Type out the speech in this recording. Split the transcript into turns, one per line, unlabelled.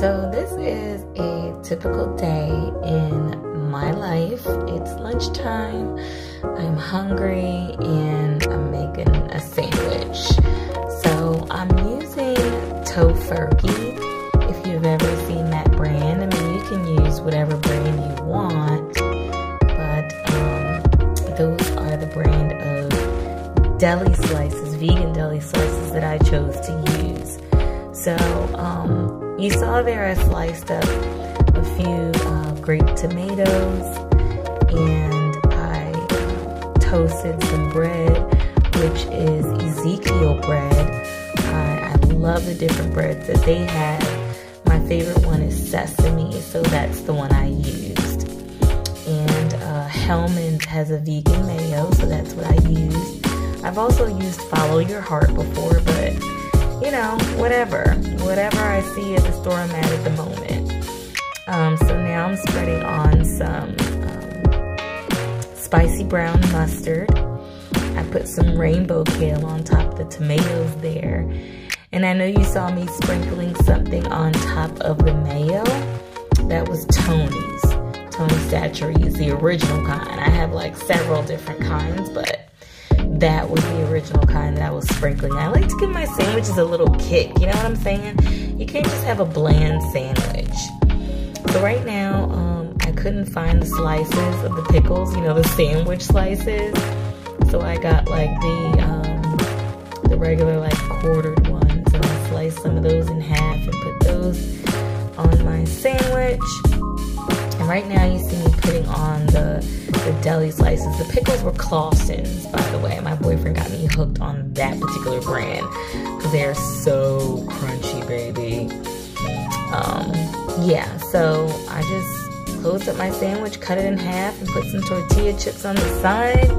So, this is a typical day in my life. It's lunchtime, I'm hungry, and I'm making a sandwich. So, I'm using Tofurky. If you've ever seen that brand, I mean, you can use whatever brand you want, but um, those are the brand of deli slices, vegan deli slices that I chose to use. So, um, you saw there I sliced up a few uh, grape tomatoes and I uh, toasted some bread, which is Ezekiel bread. I, I love the different breads that they have. My favorite one is sesame, so that's the one I used. And uh, Hellmann's has a vegan mayo, so that's what I used. I've also used Follow Your Heart before, but you know, whatever. Whatever I see at the store I'm at at the moment. Um, so now I'm spreading on some um, spicy brown mustard. I put some rainbow kale on top of the tomatoes there. And I know you saw me sprinkling something on top of the mayo. That was Tony's. Tony's Chachere's, the original kind. I have like several different kinds, but that was the original kind that I was sprinkling. I like to give my sandwiches a little kick, you know what I'm saying? You can't just have a bland sandwich. So right now, um, I couldn't find the slices of the pickles, you know, the sandwich slices. So I got like the, um, the regular like quartered ones and I sliced some of those in half and put those on my sandwich. And right now you see me putting on the, the deli slices. The pickles were Claussen's, by the way. My boyfriend got me hooked on that particular brand because they're so crunchy, baby. Um, yeah, so I just closed up my sandwich, cut it in half, and put some tortilla chips on the side.